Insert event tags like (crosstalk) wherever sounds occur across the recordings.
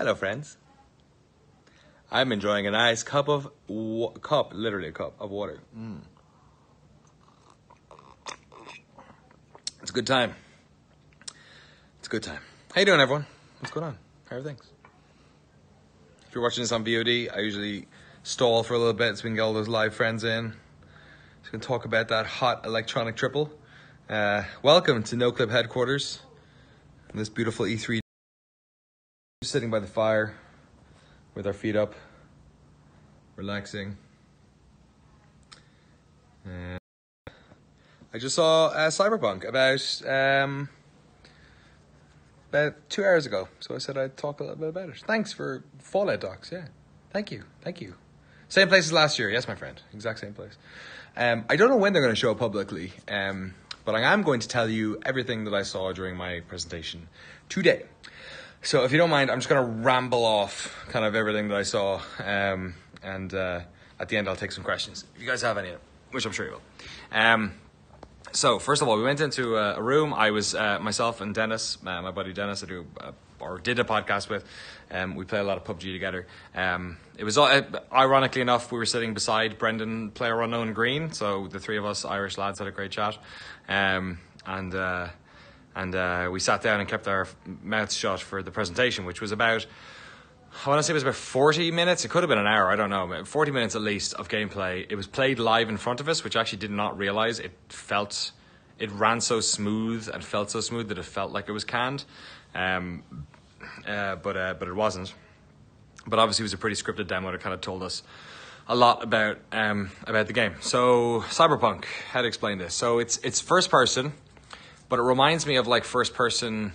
Hello, friends. I'm enjoying a nice cup of wa- cup, literally a cup of water. Mm. It's a good time. It's a good time. How you doing, everyone? What's going on? How are things? If you're watching this on VOD, I usually stall for a little bit so we can get all those live friends in. We can talk about that hot electronic triple. Uh, welcome to Noclip headquarters. This beautiful E3 sitting by the fire with our feet up, relaxing. And I just saw uh, Cyberpunk about um, about two hours ago, so I said I'd talk a little bit about it. Thanks for Fallout docs. Yeah, thank you, thank you. Same place as last year. Yes, my friend. Exact same place. Um, I don't know when they're going to show publicly, um, but I am going to tell you everything that I saw during my presentation today. So if you don't mind, I'm just going to ramble off kind of everything that I saw, um, and uh, at the end I'll take some questions if you guys have any, which I'm sure you will. Um, so first of all, we went into a, a room. I was uh, myself and Dennis, uh, my buddy Dennis, I do uh, or did a podcast with. Um, we play a lot of PUBG together. Um, it was uh, ironically enough, we were sitting beside Brendan, PlayerUnknown Greene. So the three of us Irish lads had a great chat, um, and uh, and uh, we sat down and kept our mouths shut for the presentation, which was about. I want to say it was about 40 minutes. It could have been an hour. I don't know. 40 minutes at least of gameplay. It was played live in front of us, which I actually did not realize. It felt, it ran so smooth and felt so smooth that it felt like it was canned. Um, uh, but uh, but it wasn't. But obviously, it was a pretty scripted demo that kind of told us a lot about um, about the game. So Cyberpunk, how to explain this? So it's it's first person, but it reminds me of like first person.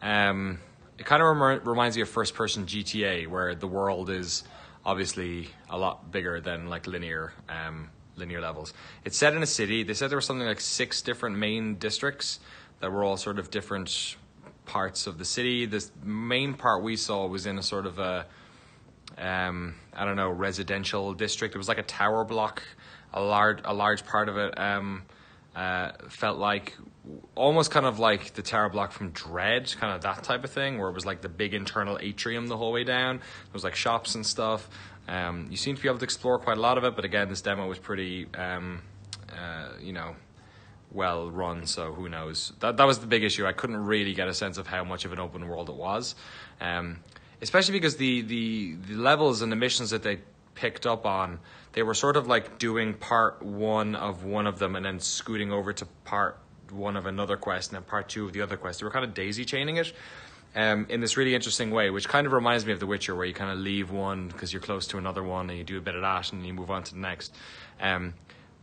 Um, it kind of rem- reminds me of first person GTA, where the world is obviously a lot bigger than like linear um, linear levels. It's set in a city. They said there were something like six different main districts that were all sort of different parts of the city. The main part we saw was in a sort of a, um, I don't know, residential district. It was like a tower block. A large, a large part of it um, uh, felt like almost kind of like the tower block from Dredd, kind of that type of thing, where it was like the big internal atrium the whole way down. There was like shops and stuff. Um, you seem to be able to explore quite a lot of it, but again, this demo was pretty, um, uh, you know, well run. So who knows? That that was the big issue. I couldn't really get a sense of how much of an open world it was, um, especially because the, the the levels and the missions that they picked up on, they were sort of like doing part one of one of them and then scooting over to part one of another quest and then part two of the other quest. They were kind of daisy chaining it. Um, in this really interesting way, which kind of reminds me of The Witcher, where you kind of leave one because you're close to another one and you do a bit of that and you move on to the next. Um,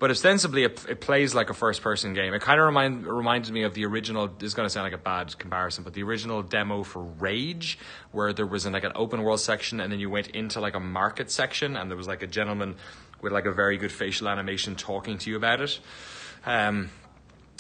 but ostensibly it, it plays like a first person game. It kind of remind, reminds me of the original. This is going to sound like a bad comparison, but the original demo for Rage, where there was an, like an open world section, and then you went into like a market section, and there was like a gentleman with like a very good facial animation talking to you about it. Um,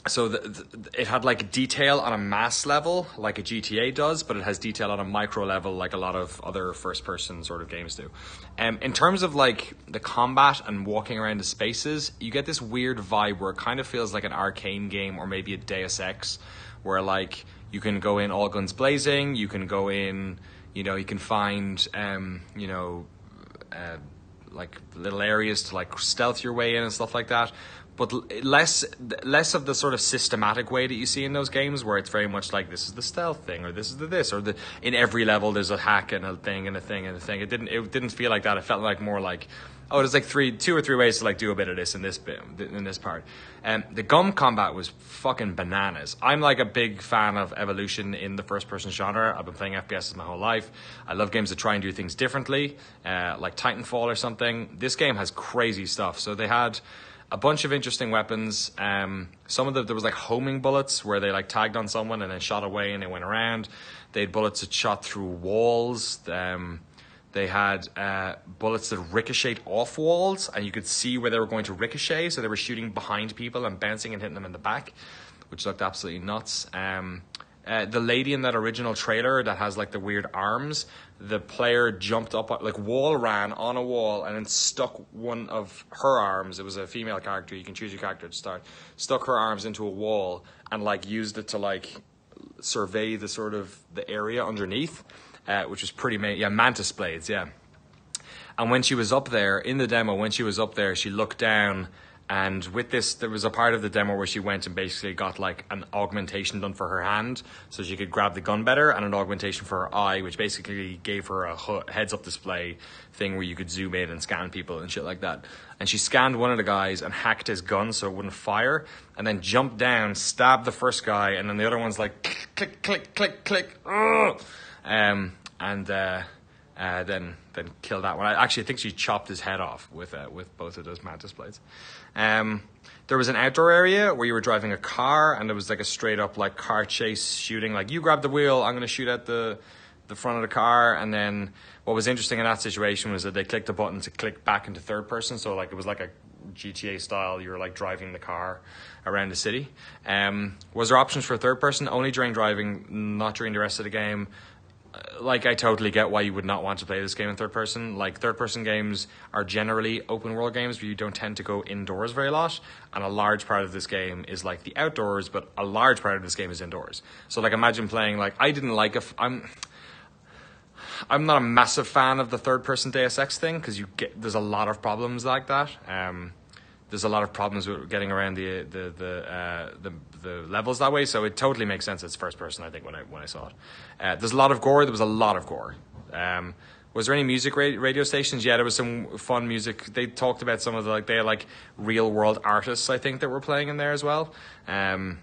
so the, the, it had like detail on a mass level like a gta does but it has detail on a micro level like a lot of other first person sort of games do. Um, in terms of like the combat and walking around the spaces you get this weird vibe where it kind of feels like an Arkane game or maybe a deus ex where like you can go in all guns blazing you can go in you know you can find um, you know uh, like little areas to like stealth your way in and stuff like that but less less of the sort of systematic way that you see in those games where it's very much like this is the stealth thing or this is the this or the in every level there's a hack and a thing and a thing and a thing. It didn't it didn't feel like that. It felt like more like oh there's like three two or three ways to like do a bit of this in this bit in this part. And um, the gum combat was fucking bananas. I'm like a big fan of evolution in the first person genre. I've been playing fps my whole life. I love games that try and do things differently uh, like titanfall or something. This game has crazy stuff. So they had a bunch of interesting weapons. Um, some of the there was like homing bullets where they like tagged on someone and then shot away and they went around. They had bullets that shot through walls. Um, they had uh, bullets that ricocheted off walls and you could see where they were going to ricochet. So they were shooting behind people and bouncing and hitting them in the back, which looked absolutely nuts. Um, uh, the lady in that original trailer that has like the weird arms, the player jumped up, like wall ran on a wall and then stuck one of her arms. It was a female character. You can choose your character to start. Stuck her arms into a wall and like used it to like survey the sort of the area underneath. uh, which was pretty ma- yeah mantis blades yeah. And when she was up there in the demo, when she was up there, she looked down and with this, there was a part of the demo where she went and basically got like an augmentation done for her hand, so she could grab the gun better, and an augmentation for her eye, which basically gave her a heads up display thing where you could zoom in and scan people and shit like that. And she scanned one of the guys and hacked his gun so it wouldn't fire, and then jumped down, stabbed the first guy, and then the other one's like click, click, click, click, ugh! um, and uh, uh, then then killed that one. I actually I think she chopped his head off with uh, with both of those mantis blades. Um, there was an outdoor area where you were driving a car, and there was like a straight up like car chase shooting. Like you grab the wheel, I'm going to shoot at the the front of the car, and then what was interesting in that situation was that they clicked a button to click back into third person. So like it was like a GTA style. You were like driving the car around the city. Um, was there options for third person only during driving, not during the rest of the game? Like I totally get why you would not want to play this game in third person. Like third person games are generally open world games, where you don't tend to go indoors very lot. And a large part of this game is like the outdoors, but a large part of this game is indoors. So like imagine playing like I didn't like if I'm I'm not a massive fan of the third person Deus Ex thing because you get there's a lot of problems like that. Um, there's a lot of problems with getting around the the the, uh, the the levels that way. So it totally makes sense. It's first person. I think when I when I saw it, uh, there's a lot of gore. There was a lot of gore. Um, was there any music radio stations? Yeah, there was some fun music. They talked about some of the like they had like real world artists I think that were playing in there as well. Um,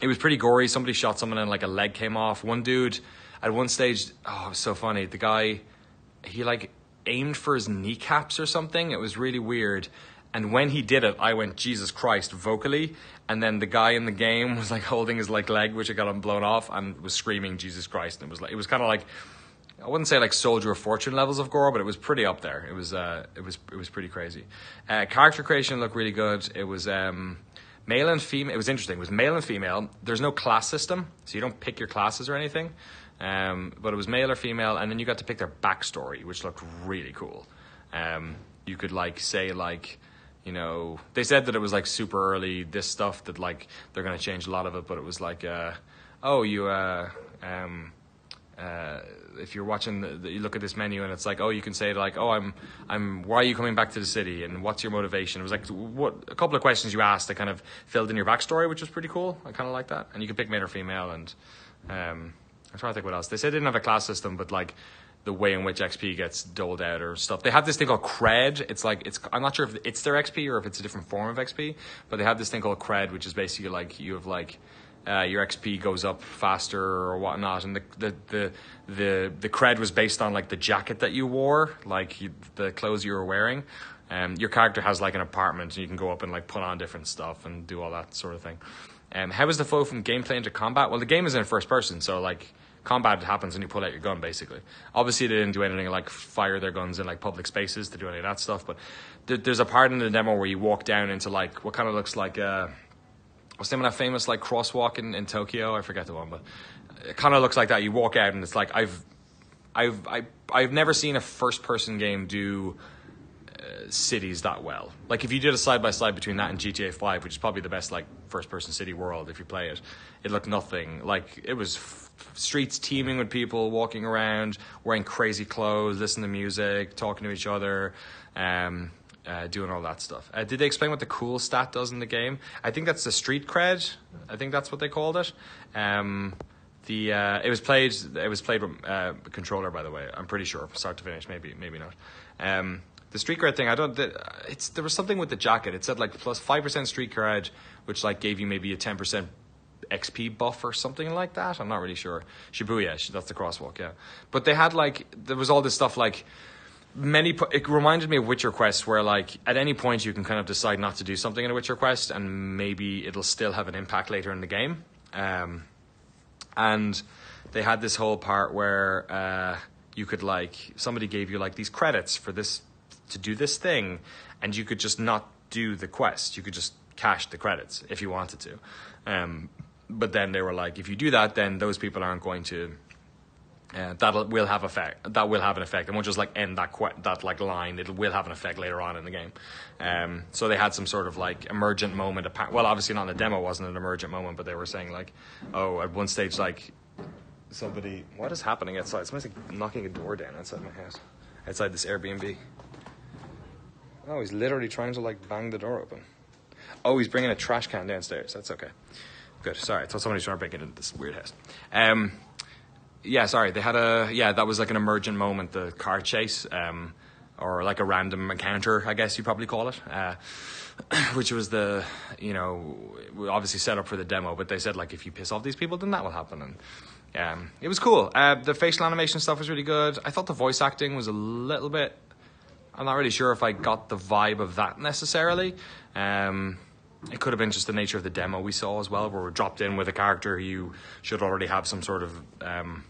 it was pretty gory. Somebody shot someone and like a leg came off. One dude at one stage, oh, it was so funny. The guy, he like aimed for his kneecaps or something. It was really weird. And when he did it, I went, Jesus Christ, vocally. And then the guy in the game (laughs) was like holding his like leg, which had got him blown off, and was screaming Jesus Christ. And it was like it was kind of like I wouldn't say like Soldier of Fortune levels of gore, but it was pretty up there. It was uh, it was it was pretty crazy. Uh, character creation looked really good. It was um, male and female. It was interesting. It was male and female. There's no class system, so you don't pick your classes or anything. Um, but it was male or female, and then you got to pick their backstory, which looked really cool. Um, you could like say like you know, they said that it was like super early, this stuff that like they're going to change a lot of it, but it was like, uh, oh, you, uh, um, uh, if you're watching, the, the, you look at this menu and it's like, oh, you can say like, oh, I'm, I'm, why are you coming back to the city and what's your motivation? It was like, what, a couple of questions you asked that kind of filled in your backstory, which was pretty cool. I kind of like that. And you could pick male or female and, um, I'm trying to think what else. They said they didn't have a class system, but like the way in which XP gets doled out or stuff. They have this thing called cred. It's like it's I'm not sure if it's their XP or if it's a different form of XP, but they have this thing called cred, which is basically like you have like uh, your XP goes up faster or whatnot, and the the the the, the cred was based on like the jacket that you wore, like you, the clothes you were wearing. Um, your character has like an apartment, and you can go up and like put on different stuff and do all that sort of thing. Um, how is the flow from gameplay into combat? Well, the game is in first person, so like combat happens when you pull out your gun, basically. Obviously, they didn't do anything like fire their guns in like public spaces to do any of that stuff, but there, there's a part in the demo where you walk down into like what kind of looks like uh, what's the name of that famous like crosswalk in, in Tokyo? I forget the one, but it kind of looks like that. You walk out and it's like I've I've I, I've never seen a first person game do uh, cities that well. Like if you did a side by side between that and GTA 5, which is probably the best like first person city world if you play it, it looked nothing like it was streets teeming with people walking around, wearing crazy clothes, listening to music, talking to each other, um, uh, doing all that stuff. Uh, did they explain what the cool stat does in the game? I think that's the street cred. I think that's what they called it. Um, the uh, it was played it was played with uh, controller by the way. I'm pretty sure from start to finish. Maybe maybe not. Um, the street cred thing, I don't. It's there was something with the jacket. It said like plus five percent street cred, which like gave you maybe a ten percent XP buff or something like that. I'm not really sure. Shibuya, that's the crosswalk, yeah. But they had like there was all this stuff like many. It reminded me of Witcher Quest, where like at any point you can kind of decide not to do something in a Witcher Quest, and maybe it'll still have an impact later in the game. Um, and they had this whole part where uh, you could like somebody gave you like these credits for this to do this thing, and you could just not do the quest. You could just cash the credits if you wanted to. Um, but then they were like, if you do that, then those people aren't going to. Uh, that will have effect. That will have an effect. It won't just like end that que- that like line. It will have an effect later on in the game. Um, so they had some sort of like emergent moment. Well, obviously not in the demo wasn't an emergent moment, but they were saying like, oh, at one stage like somebody. What is happening outside? Somebody's like knocking a door down outside my house, outside this Airbnb. Oh, he's literally trying to like bang the door open. Oh, he's bringing a trash can downstairs. That's okay. Good. Sorry, I thought somebody was trying to break into this weird house. Um, yeah, sorry. They had a yeah. That was like an emergent moment. The car chase, um, or like a random encounter, I guess you probably call it. Uh, (clears throat) which was the you know obviously set up for the demo, but they said like if you piss off these people, then that will happen, and um, it was cool. Uh, the facial animation stuff was really good. I thought the voice acting was a little bit. I'm not really sure if I got the vibe of that necessarily. Um, it could have been just the nature of the demo we saw as well, where we're dropped in with a character you should already have some sort of um,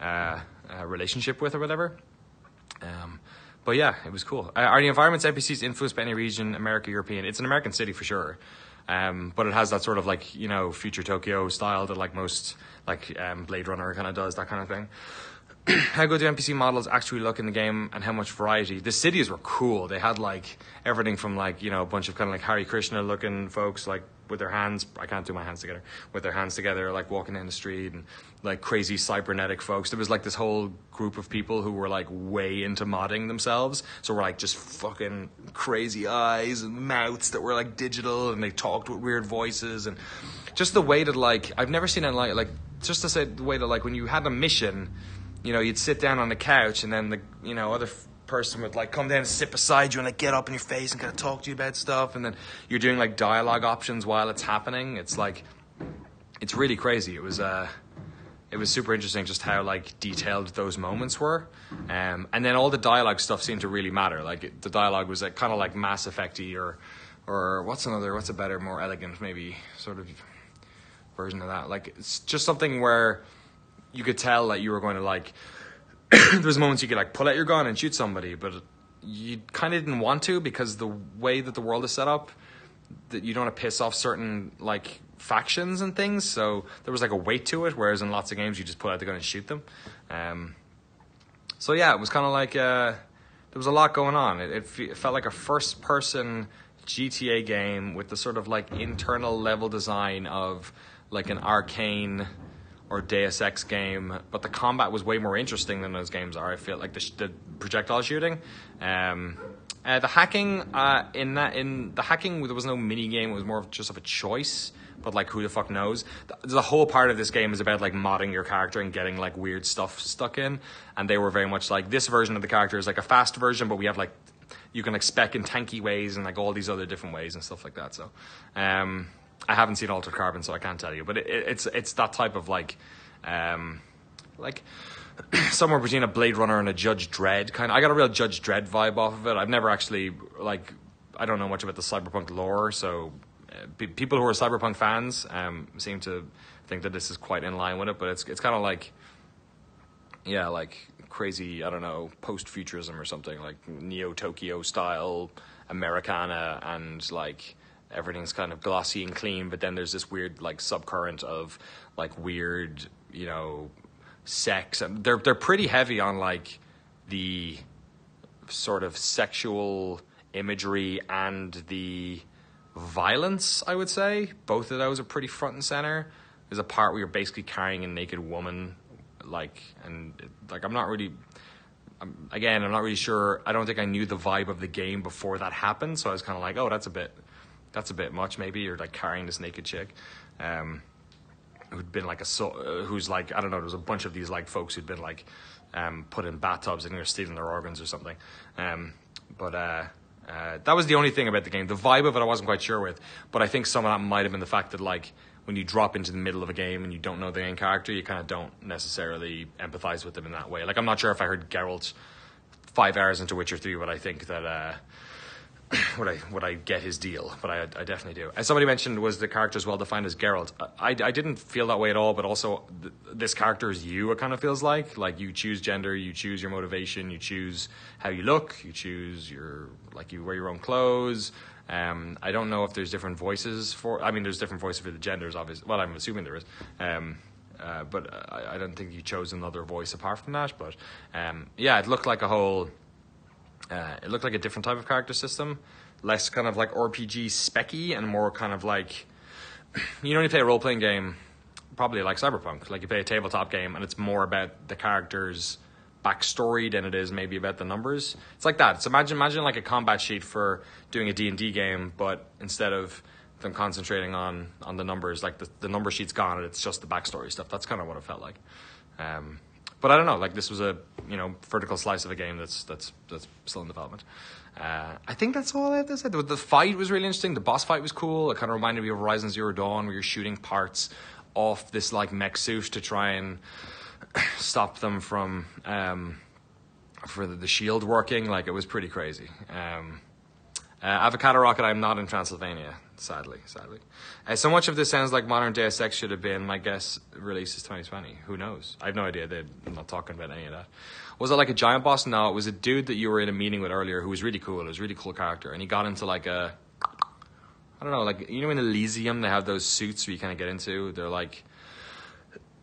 uh, uh, relationship with or whatever. Um, but yeah, it was cool. Uh, are the environments NPCs influenced by any region, America, European? It's an American city for sure. Um, but it has that sort of like you know future Tokyo style that like most like um, Blade Runner kind of does that kind of thing. (clears throat) how good do NPC models actually look in the game, and how much variety? The cities were cool. They had like everything from like you know a bunch of kind of like Hare Krishna looking folks like with their hands. I can't do my hands together with their hands together, like walking down the street, and like crazy cybernetic folks. There was like this whole group of people who were like way into modding themselves. So we're like just fucking crazy eyes and mouths that were like digital, and they talked with weird voices, and just the way that like I've never seen it like like just to say the way that like when you had a mission you know, you'd sit down on the couch and then the, you know, other f- person would like come down and sit beside you and like get up in your face and kind of talk to you about stuff. And then you're doing like dialogue options while it's happening. It's like, it's really crazy. It was, uh, it was super interesting just how like detailed those moments were. Um, and then all the dialogue stuff seemed to really matter. Like it, the dialogue was like kind of like Mass Effecty or, or what's another, what's a better, more elegant, maybe sort of version of that. Like it's just something where, you could tell that you were going to like. (coughs) there was moments you could like pull out your gun and shoot somebody, but you kind of didn't want to because the way that the world is set up, that you don't want to piss off certain like factions and things. So there was like a weight to it, whereas in lots of games you just pull out the gun and shoot them. Um, so yeah, it was kind of like uh, there was a lot going on. It, it, it felt like a first-person GTA game with the sort of like internal level design of like an Arkane or Deus Ex game, but the combat was way more interesting than those games are. I feel like the, sh- the projectile shooting, um, uh, the hacking uh, in that in the hacking there was no mini game. It was more of just of a choice. But like, who the fuck knows? The, the whole part of this game is about like modding your character and getting like weird stuff stuck in. And they were very much like this version of the character is like a fast version, but we have like you can like spec in tanky ways and like all these other different ways and stuff like that. So, um, I haven't seen Altered Carbon, so I can't tell you. But it, it's it's that type of like, um, like (clears throat) somewhere between a Blade Runner and a Judge Dredd kind. of. I got a real Judge Dredd vibe off of it. I've never actually like. I don't know much about the cyberpunk lore, so uh, people who are cyberpunk fans um, seem to think that this is quite in line with it. But it's it's kind of like, yeah, like crazy. I don't know, post futurism or something like Neo Tokyo style Americana and like everything's kind of glossy and clean, but then there's this weird like subcurrent of like weird, you know, sex. And they're they're pretty heavy on like the sort of sexual imagery and the violence, I would say. Both of those are pretty front and center. There's a part where you're basically carrying a naked woman, like, and like I'm not really. Again, I'm not really sure. I don't think I knew the vibe of the game before that happened, so I was kind of like, "Oh, that's a bit that's a bit much maybe. You're like carrying this naked chick um, who'd been like a so, uh, who's like I don't know there was a bunch of these like folks who'd been like um, put in bathtubs and they're stealing their organs or something. Um, but uh, uh, that was the only thing about the game. The vibe of it I wasn't quite sure with. But I think some of that might have been the fact that like when you drop into the middle of a game and you don't know the main character you kind of don't necessarily empathize with them in that way. Like I'm not sure if I heard Geralt five hours into Witcher 3 but I think that uh, (coughs) would I would I get his deal? But I, I definitely do. As somebody mentioned, was the character as well defined as Geralt? I, I didn't feel that way at all. But also, th- this character is you. It kind of feels like like you choose gender, you choose your motivation, you choose how you look, you choose your like you wear your own clothes. Um, I don't know if there's different voices for. I mean, there's different voices for the genders, obviously. Well, I'm assuming there is. Um, uh, but I, I, don't think you chose another voice apart from that. But um, yeah, it looked like a whole uh, it looked like a different type of character system, less kind of like RPG specky and more kind of like, (clears throat) you know, when you play a role playing game, probably like Cyberpunk. Like you play a tabletop game, and it's more about the characters' backstory than it is maybe about the numbers. It's like that. So imagine imagine like a combat sheet for doing a D and D game, but instead of them concentrating on on the numbers, like the the number sheet's gone, and it's just the backstory stuff. That's kind of what it felt like. Um, but I don't know. Like this was a you know vertical slice of a game that's that's that's still in development. Uh, I think that's all I have to say. The, the fight was really interesting. The boss fight was cool. It kind of reminded me of Horizon Zero Dawn, where you're shooting parts off this like mech suit to try and (coughs) stop them from um, for the, the, shield working. Like it was pretty crazy. Um, uh, Avocado Rocket, I'm not in Transylvania, sadly, sadly. Uh, so much of this sounds like modern Deus Ex should have been. My guess release is 2020. Who knows? I have no idea. They're not talking about any of that. Was it like a giant boss? No, it was a dude that you were in a meeting with earlier who was really cool. It was a really cool character, and he got into like a, I don't know, like you know in Elysium they have those suits where you kind of get into. They're like,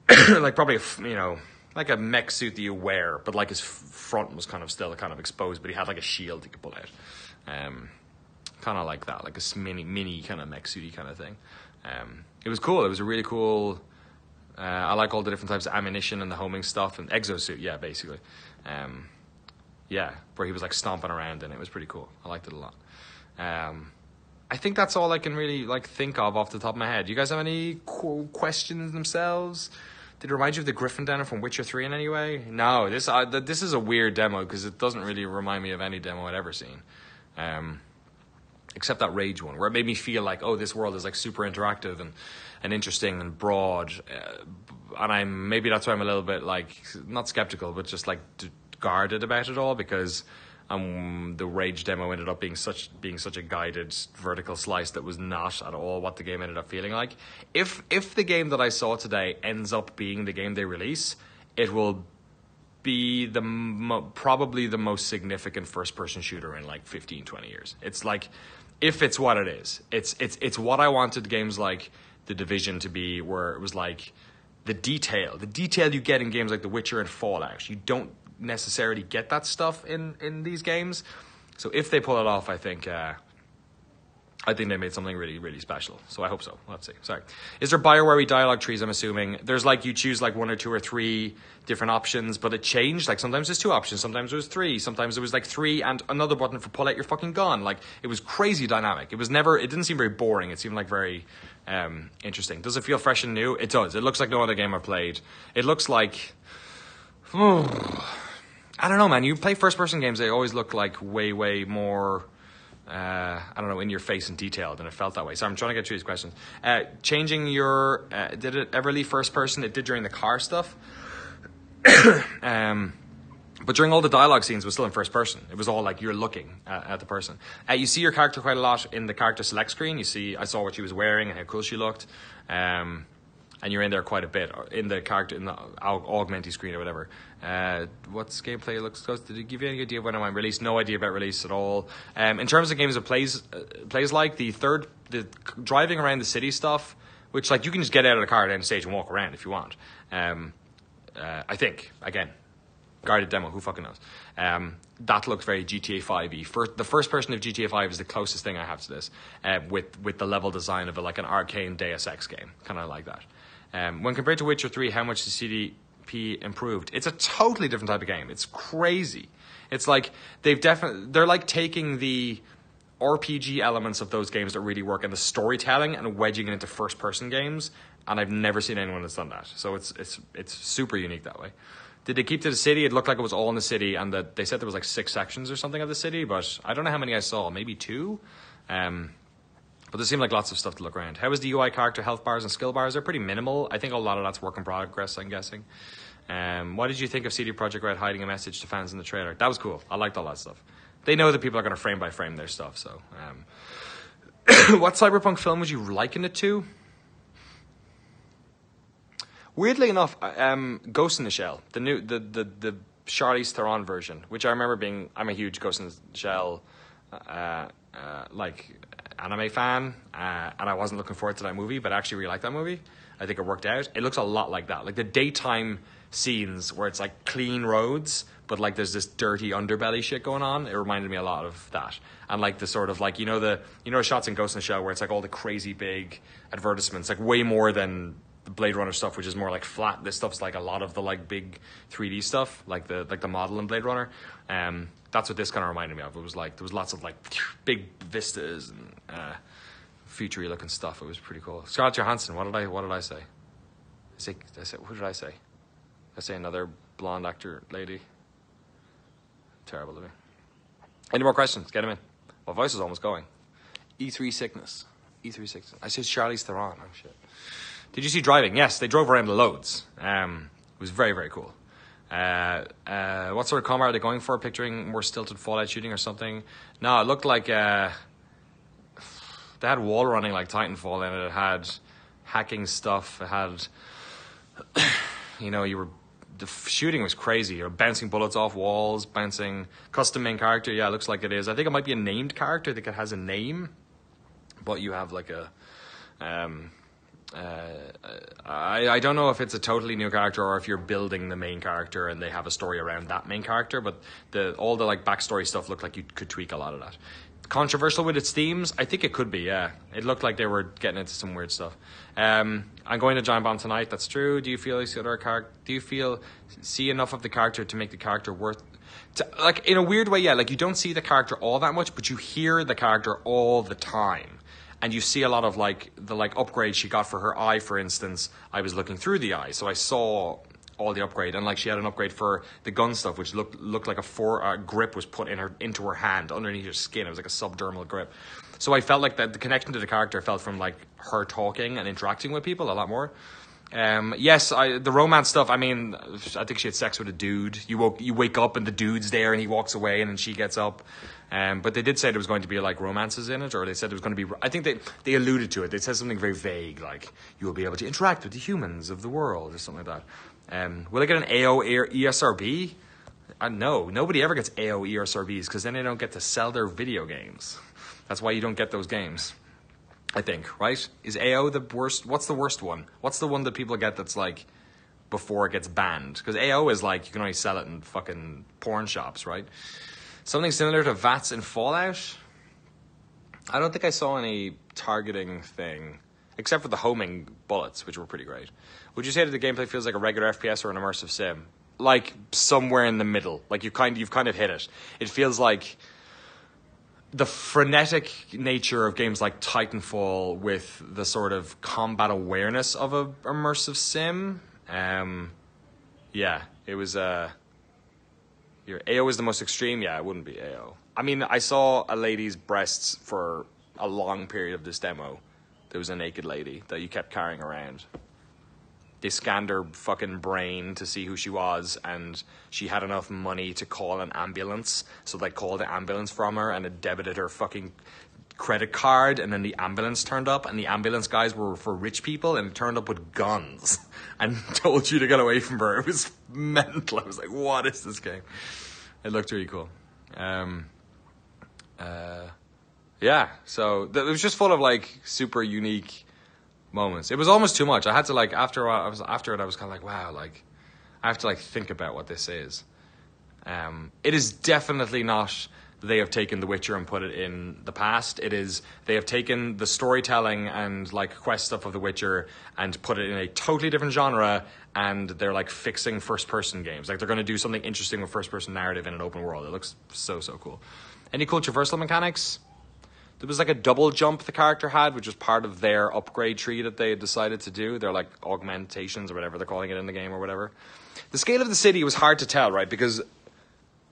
(coughs) like probably you know like a mech suit that you wear, but like his front was kind of still kind of exposed, but he had like a shield he could pull out. Um, kind of like that, like a mini mini kind of mech suity kind of thing. Um, it was cool. It was a really cool. Uh, I like all the different types of ammunition and the homing stuff and exosuit. Yeah, basically. Um, yeah, where he was like stomping around and it was pretty cool. I liked it a lot. Um, I think that's all I can really like think of off the top of my head. You guys have any qu- questions themselves? Did it remind you of the Griffin Gryffindor from Witcher Three in any way? No, this uh, this is a weird demo because it doesn't really remind me of any demo I'd ever seen, um, except that Rage one, where it made me feel like, oh, this world is like super interactive and and interesting and broad. Uh, and I'm maybe that's why I'm a little bit like not skeptical, but just like guarded about it all because um, the Rage demo ended up being such being such a guided vertical slice that was not at all what the game ended up feeling like. If if the game that I saw today ends up being the game they release, it will be the mo- probably the most significant first person shooter in like 15 20 years. It's like if it's what it is. It's it's it's what I wanted games like The Division to be where it was like the detail, the detail you get in games like The Witcher and Fallout. You don't necessarily get that stuff in in these games. So if they pull it off, I think uh, I think they made something really really special. So I hope so. Let's see. Sorry. Is there Bioware dialogue trees? I'm assuming there's like you choose like one or two or three different options, but it changed. Like sometimes there's two options, sometimes there was three, sometimes it was like three and another button for pull out your fucking gun. Like it was crazy dynamic. It was never. It didn't seem very boring. It seemed like very um, interesting. Does it feel fresh and new? It does. It looks like no other game I've played. It looks like. (sighs) I don't know, man. You play first person games, they always look like way, way more. Uh, I don't know, in your face and detailed, and it felt that way. So I'm trying to get through these questions. Uh, changing your, uh, did it ever leave first person? It did during the car stuff. (coughs) um, but during all the dialogue scenes, was still in first person. It was all like you're looking at, at the person. Uh, you see your character quite a lot in the character select screen. You see, I saw what she was wearing and how cool she looked. Um, and you're in there quite a bit uh, in the character in the augmented screen or whatever. Uh, what's gameplay looks close? Did it give you any idea when it might release? No idea about release at all. Um, in terms of games it plays uh, plays like the third the driving around the city stuff, which like you can just get out of the car at any stage and walk around if you want. Um, uh, I think again, guided demo. Who fucking knows? Um, that looks very GTA 5e. First, the first person of GTA 5 is the closest thing I have to this, uh, with with the level design of a, like an Arkane Deus Ex game, kind of like that. Um, when compared to Witcher 3, how much the CDP improved? It's a totally different type of game. It's crazy. It's like they've definitely they're like taking the RPG elements of those games that really work and the storytelling and wedging it into first person games. And I've never seen anyone that's done that. So it's it's it's super unique that way. Did they keep to the city? It looked like it was all in the city, and that they said there was like six sections or something of the city, but I don't know how many I saw. Maybe two. Um, but there seemed like lots of stuff to look around. How is the UI character health bars and skill bars? They're pretty minimal. I think a lot of that's work in progress, I'm guessing. Um, what did you think of CD Projekt Red hiding a message to fans in the trailer? That was cool. I liked all that stuff. They know that people are going to frame by frame their stuff, so. Um, (coughs) what cyberpunk film would you liken it to? Weirdly enough, uh, um, Ghost in the Shell, the new, the, the, the Charlize Theron version, which I remember being, I'm a huge Ghost in the Shell, uh, uh, like anime fan, uh, and I wasn't looking forward to that movie, but I actually really liked that movie. I think it worked out. It looks a lot like that, like the daytime scenes where it's like clean roads, but like there's this dirty underbelly shit going on. It reminded me a lot of that, and like the sort of like you know the you know shots in Ghost in the Shell where it's like all the crazy big advertisements, like way more than the Blade Runner stuff, which is more like flat. This stuff's like a lot of the like big 3D stuff, like the like the model in Blade Runner. Um, that's what this kind of reminded me of. It was like there was lots of like (laughs) big vistas and uh, futury looking stuff. It was pretty cool. Scarlett Johansson. What did I what did I say? I say, I say what did I say? I say another blonde actor lady. Terrible of me. Any more questions? Get them in. My voice is almost going. E3 sickness. E3 sickness. I said Charlize Theron. Oh shit. Did you see driving? Yes, they drove around loads. Um, it was very very cool. Uh, uh, what sort of combat are they going for? Picturing more stilted Fallout shooting or something? No, it looked like uh, they had wall running like Titanfall in it. It had hacking stuff. It had, (coughs) you know, you were the shooting was crazy. You're bouncing bullets off walls, bouncing custom main character. Yeah, it looks like it is. I think it might be a named character. I think it has a name, but you have like a. Um, uh, I, I don't know if it's a totally new character or if you're building the main character and they have a story around that main character, but the all the like backstory stuff looked like you could tweak a lot of that. Controversial with its themes, I think it could be. Yeah, it looked like they were getting into some weird stuff. Um, I'm going to Giant Bomb tonight. That's true. Do you feel you see other character? Do you feel see enough of the character to make the character worth? To, like in a weird way, yeah. Like you don't see the character all that much, but you hear the character all the time and you see a lot of like the like upgrades she got for her eye for instance i was looking through the eye so i saw all the upgrade and like she had an upgrade for the gun stuff which looked looked like a four uh, grip was put in her into her hand underneath her skin it was like a subdermal grip so i felt like that the connection to the character felt from like her talking and interacting with people a lot more um, yes, I, the romance stuff. I mean, I think she had sex with a dude. You woke, you wake up and the dude's there, and he walks away, and then she gets up. Um, but they did say there was going to be like romances in it, or they said there was going to be. I think they they alluded to it. They said something very vague, like you will be able to interact with the humans of the world, or something like that. Um, will I get an AO ESRB? Uh, no, nobody ever gets AO ESRBs because then they don't get to sell their video games. That's why you don't get those games. I think, right? Is AO the worst? What's the worst one? What's the one that people get that's like before it gets banned? Because AO is like you can only sell it in fucking porn shops, right? Something similar to VATS in Fallout. I don't think I saw any targeting thing, except for the homing bullets, which were pretty great. Would you say that the gameplay feels like a regular FPS or an immersive sim? Like somewhere in the middle. Like you kind, you've kind of hit it. It feels like the frenetic nature of games like Titanfall with the sort of combat awareness of a immersive sim. Um, yeah, it was. Uh, your AO is the most extreme. Yeah, it wouldn't be AO. I mean, I saw a lady's breasts for a long period of this demo. There was a naked lady that you kept carrying around. They scanned her fucking brain to see who she was, and she had enough money to call an ambulance. So they called the ambulance from her, and it debited her fucking credit card. And then the ambulance turned up, and the ambulance guys were for rich people, and it turned up with guns (laughs) and told you to get away from her. It was mental. I was like, what is this game? It looked really cool. Um, uh, yeah, so th- it was just full of like super unique moments. It was almost too much. I had to like after while, I was after it, I was kind of like, wow, like I have to like think about what this is. Um, it is definitely not. They have taken The Witcher and put it in the past. It is they have taken the storytelling and like quest stuff of The Witcher and put it in a totally different genre. And they're like fixing first person games. Like they're going to do something interesting with first person narrative in an open world. It looks so so cool. Any cool traversal mechanics? There was like a double jump the character had, which was part of their upgrade tree that they had decided to do. They're like augmentations or whatever they're calling it in the game or whatever. The scale of the city was hard to tell, right? Because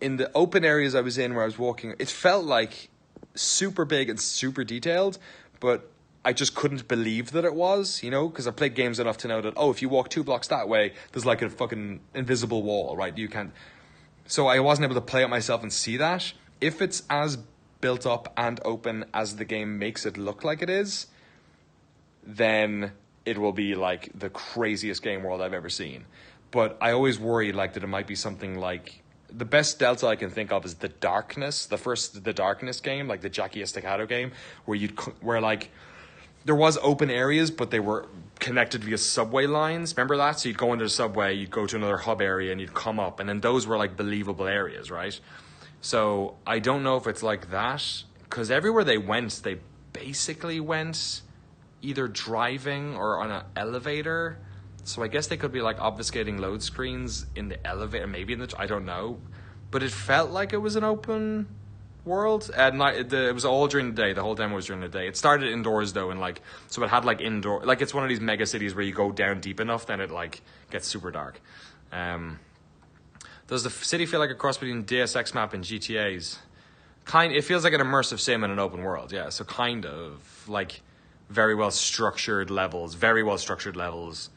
in the open areas I was in where I was walking, it felt like super big and super detailed, but I just couldn't believe that it was, you know, because I played games enough to know that, oh, if you walk two blocks that way, there's like a fucking invisible wall, right? You can't. So I wasn't able to play it myself and see that. If it's as built up and open as the game makes it look like it is, then it will be like the craziest game world I've ever seen. But I always worry like that it might be something like the best Delta I can think of is the Darkness, the first the Darkness game, like the Jackie Estacado game, where you where like there was open areas, but they were connected via subway lines. Remember that? So you'd go into the subway, you'd go to another hub area, and you'd come up, and then those were like believable areas, right? So I don't know if it's like that because everywhere they went, they basically went either driving or on an elevator. So I guess they could be like obfuscating load screens in the elevator, maybe in the I don't know, but it felt like it was an open world at night. The, it was all during the day. The whole demo was during the day. It started indoors though, and like so it had like indoor, like it's one of these mega cities where you go down deep enough, then it like gets super dark. Um, does the city feel like a cross between Deus Ex map and GTA's? Kind. It feels like an immersive sim in an open world. Yeah. So kind of like very well structured levels, very well structured levels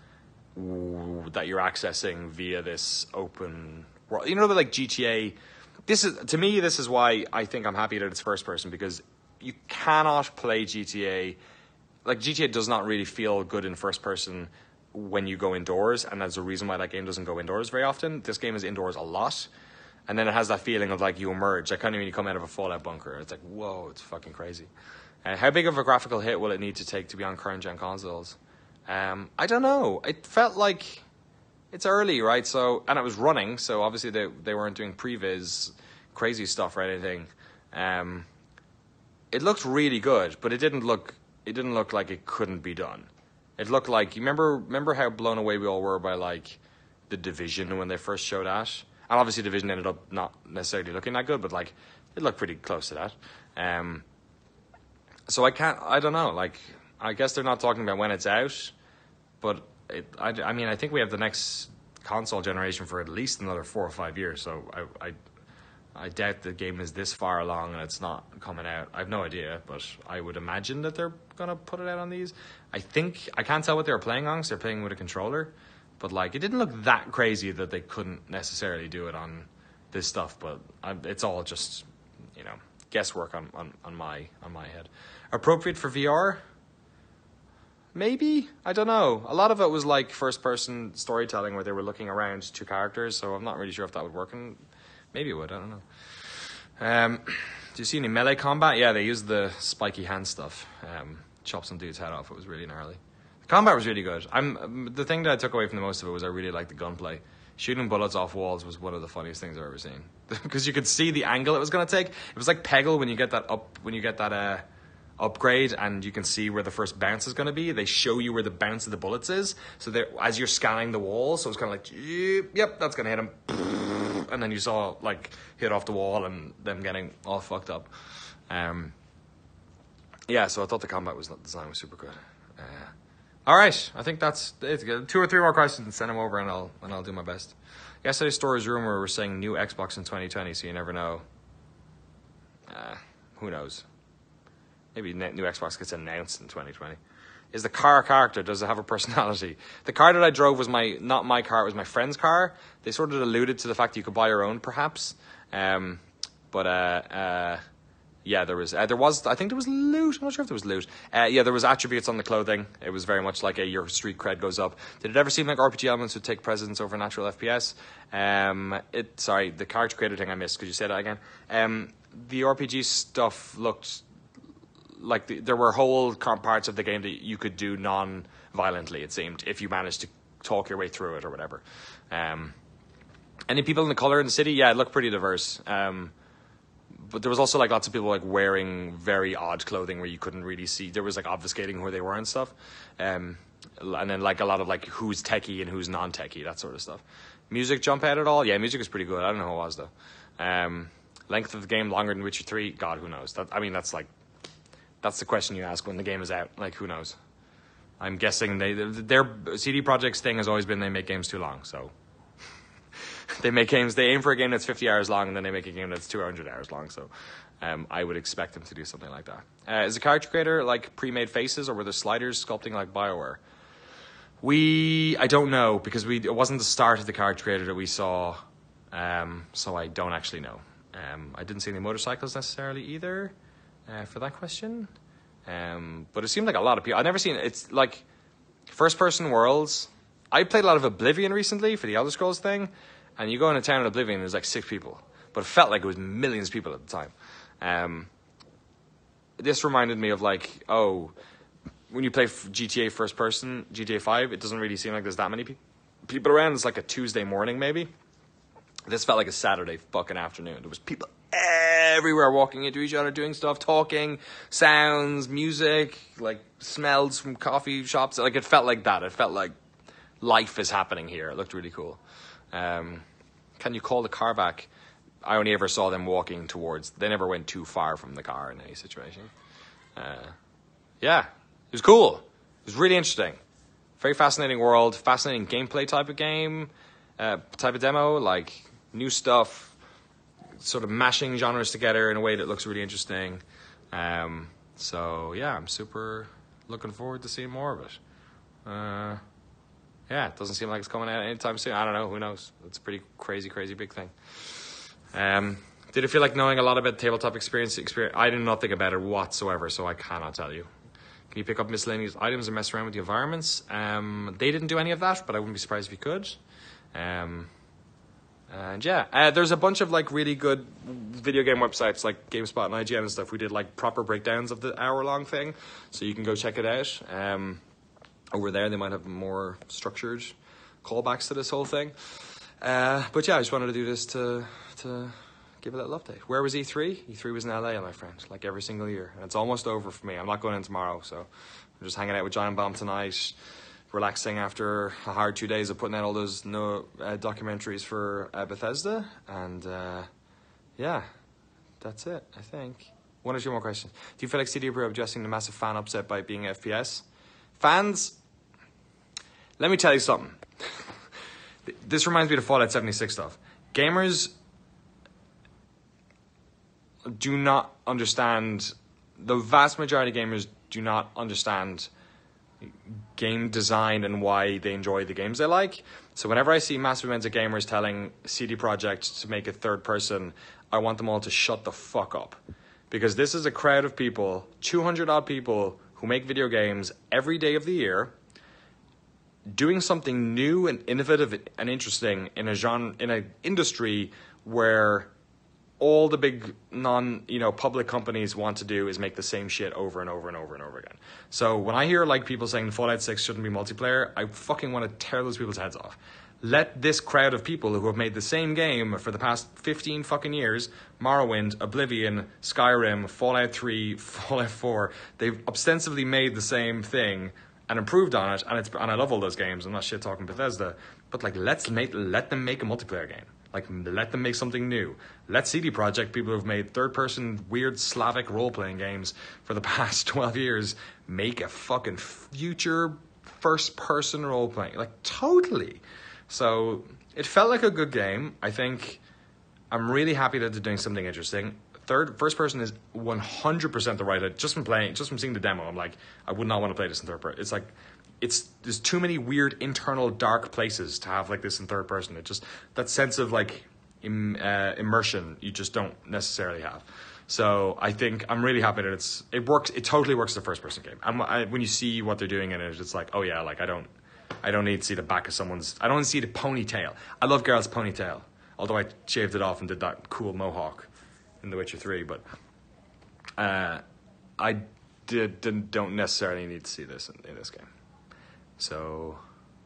that you're accessing via this open world. You know, like GTA. This is to me. This is why I think I'm happy that it's first person because you cannot play GTA. Like GTA does not really feel good in first person when you go indoors, and that's the reason why that game doesn't go indoors very often. This game is indoors a lot, and then it has that feeling of like you emerge, like kind of when you come out of a Fallout bunker. It's like whoa, it's fucking crazy. Uh, how big of a graphical hit will it need to take to be on current gen consoles? Um, I don't know. It felt like it's early, right? So and it was running, so obviously they they weren't doing previs crazy stuff or anything. Um, it looked really good, but it didn't look it didn't look like it couldn't be done. It looked like you remember remember how blown away we all were by like the division when they first showed Ash, and obviously division ended up not necessarily looking that good, but like it looked pretty close to that. Um, so I can't I don't know like I guess they're not talking about when it's out, but it, I, I mean I think we have the next console generation for at least another four or five years. So I, I I doubt the game is this far along and it's not coming out. I have no idea, but I would imagine that they're gonna put it out on these. I think I can't tell what they were playing on because they're playing with a controller, but like it didn't look that crazy that they couldn't necessarily do it on this stuff. But I, it's all just you know guesswork on, on, on my on my head. Appropriate for VR? Maybe I don't know. A lot of it was like first person storytelling where they were looking around two characters, so I'm not really sure if that would work. And maybe it would. I don't know. Um, (clears throat) do you see any melee combat? Yeah, they used the spiky hand stuff. Um, chop some dude's head off. It was really gnarly. The combat was really good. I'm the thing that I took away from the most of it was I really liked the gunplay. Shooting bullets off walls was one of the funniest things I've ever seen (laughs) because you could see the angle it was going to take. It was like Peggle when you get that up when you get that uh, upgrade and you can see where the first bounce is going to be. They show you where the bounce of the bullets is. So as you're scanning the wall, so it's kind of like, yep, that's going to hit him. (laughs) And then you saw like hit off the wall and them getting all fucked up. Um, yeah, so I thought the combat was design was super good. Uh, all right, I think that's it. Two or three more questions and send them over, and I'll and I'll do my best. Yesterday's stories rumor was saying new Xbox in 2020, so you never know. Uh, who knows? Maybe new Xbox gets announced in 2020. Is the car character? Does it have a personality? (laughs) The car that I drove was my not my car. It was my friend's car. They sort of alluded to the fact that you could buy your own, perhaps. Um, but uh, uh, yeah, there was uh, there was I think there was loot. I'm not sure if there was loot. Uh, yeah, there was attributes on the clothing. It was very much like a your street cred goes up. Did it ever seem like RPG elements would take precedence over natural FPS? Um, it sorry, the character creator thing I missed. Could you say that again? Um, the RPG stuff looked like the, there were whole parts of the game that you could do non-violently. It seemed if you managed to talk your way through it or whatever. Um, any people in the color in the city? Yeah, it looked pretty diverse. Um, but there was also like lots of people like wearing very odd clothing where you couldn't really see. There was like obfuscating who they were and stuff. Um, and then like a lot of like who's techie and who's non-techie, that sort of stuff. Music jump out at all? Yeah, music is pretty good. I don't know who it was though. Um, length of the game longer than Witcher Three? God, who knows? That I mean, that's like that's the question you ask when the game is out. Like, who knows? I'm guessing they their CD Projekt's thing has always been they make games too long. So (laughs) they make games. They aim for a game that's 50 hours long, and then they make a game that's 200 hours long. So um, I would expect them to do something like that. Uh, is the character creator like pre-made faces, or were the sliders sculpting like Bioware? We I don't know because we it wasn't the start of the character creator that we saw, um, so I don't actually know. Um, I didn't see any motorcycles necessarily either uh, for that question. Um, but it seemed like a lot of people. I've never seen it's like first person worlds. I played a lot of Oblivion recently for the Elder Scrolls thing, and you go into town in Oblivion, there's like six people, but it felt like it was millions of people at the time. Um, this reminded me of like, oh, when you play GTA first person, GTA 5, it doesn't really seem like there's that many pe- people around. It's like a Tuesday morning, maybe. This felt like a Saturday fucking afternoon. There was people everywhere walking into each other, doing stuff, talking, sounds, music, like smells from coffee shops. Like it felt like that. It felt like life is happening here. It looked really cool. Um, can you call the car back? I only ever saw them walking towards. They never went too far from the car in any situation. Uh, yeah, it was cool. It was really interesting. Very fascinating world, fascinating gameplay type of game, uh, type of demo, like new stuff, sort of mashing genres together in a way that looks really interesting. Um, so yeah, I'm super looking forward to seeing more of it. Uh, yeah, it doesn't seem like it's coming out anytime soon. I don't know. Who knows? It's a pretty crazy, crazy big thing. Um, did it feel like knowing a lot about tabletop experience? Experience? I did nothing about it whatsoever, so I cannot tell you. Can you pick up miscellaneous items and mess around with the environments? Um, they didn't do any of that, but I wouldn't be surprised if you could. Um, and yeah, uh, there's a bunch of like really good video game websites like GameSpot and IGN and stuff. We did like proper breakdowns of the hour long thing, so you can go check it out. Um, over there, they might have more structured callbacks to this whole thing. Uh, but yeah, I just wanted to do this to to give a little update. Where was E3? E3 was in LA, my friend, like every single year, and it's almost over for me. I'm not going in tomorrow, so I'm just hanging out with Giant Bomb tonight relaxing after a hard two days of putting out all those no uh, documentaries for uh, Bethesda, and uh, yeah, that's it. I think one or two more questions. Do you feel like CD Projekt addressing the massive fan upset by being FPS? Fans, let me tell you something. (laughs) this reminds me of Fallout 76 stuff. Gamers do not understand. The vast majority of gamers do not understand game design and why they enjoy the games they like. So whenever I see massive amounts of gamers telling CD Projekt to make a third person, I want them all to shut the fuck up. Because this is a crowd of people, 200 odd people who make video games every day of the year, doing something new and innovative and interesting in a genre in an industry where all the big non you know public companies want to do is make the same shit over and over and over and over again. So when I hear like people saying Fallout 6 shouldn't be multiplayer, I fucking want to tear those people's heads off. Let this crowd of people who have made the same game for the past 15 fucking years, Morrowind, Oblivion, Skyrim, Fallout 3, (laughs) Fallout 4, they've ostensibly made the same thing and improved on it and it's and I love all those games. I'm not shit talking Bethesda, but like let's make let them make a multiplayer game. Like, let them make something new. Let CD Projekt, people who've made third person, weird Slavic role playing games for the (laughs) past 12 years, make a fucking future first person role playing. Like, totally. So, it felt like a good game. I think I'm really happy that they're doing something interesting. Third, first person is 100% the right. Just from playing, just from seeing the demo, I'm like, I would not want to play this in third person. It's like, it's there's too many weird internal dark places to have like this in third person. It just that sense of like Im, uh, immersion you just don't necessarily have. So I think I'm really happy that it's it works. It totally works as a first person game. I, when you see what they're doing in it, it's like oh yeah, like I don't I don't need to see the back of someone's. I don't see the ponytail. I love Geralt's ponytail, although I shaved it off and did that cool mohawk in The Witcher Three. But uh, I did, didn't, don't necessarily need to see this in, in this game. So,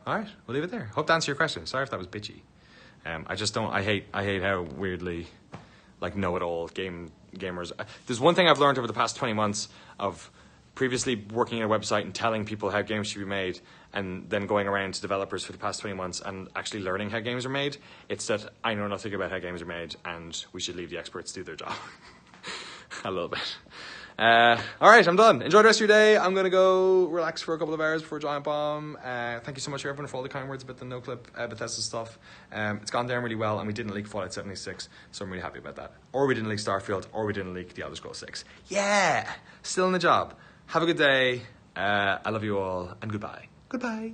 all right, we'll leave it there. Hope to answer your question. Sorry if that was bitchy. Um, I just don't. I hate. I hate how weirdly, like know-it-all game gamers. There's one thing I've learned over the past 20 months of previously working at a website and telling people how games should be made, and then going around to developers for the past 20 months and actually learning how games are made. It's that I know nothing about how games are made, and we should leave the experts do their job (laughs) a little bit. Uh, all right, I'm done. Enjoy the rest of your day. I'm going to go relax for a couple of hours before a Giant Bomb. Uh, thank you so much, everyone, for all the kind words about the Noclip uh, Bethesda stuff. Um, it's gone down really well, and we didn't leak Fallout 76, so I'm really happy about that. Or we didn't leak Starfield, or we didn't leak The Elder Scrolls 6. Yeah! Still in the job. Have a good day. Uh, I love you all, and goodbye. Goodbye.